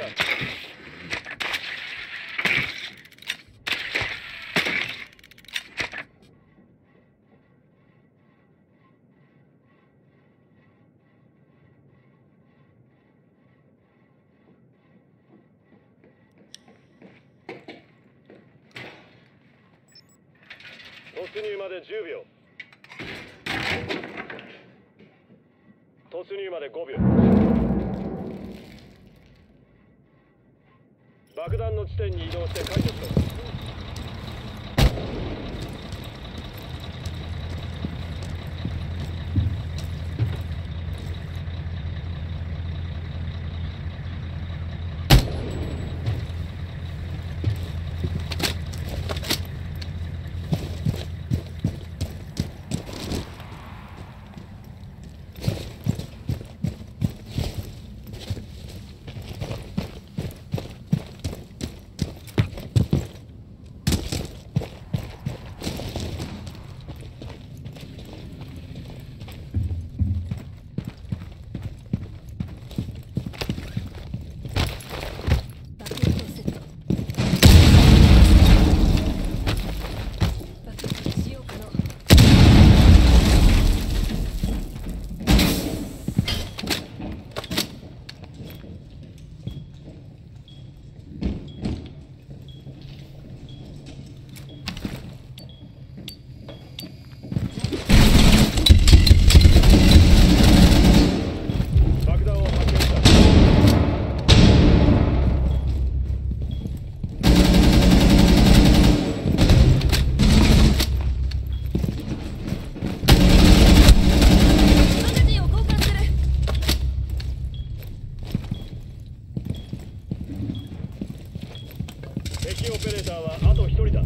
突入まで10秒。突入まで5秒。爆弾の地点に移動して解除しろ。敵オペレーターはあと1人だ。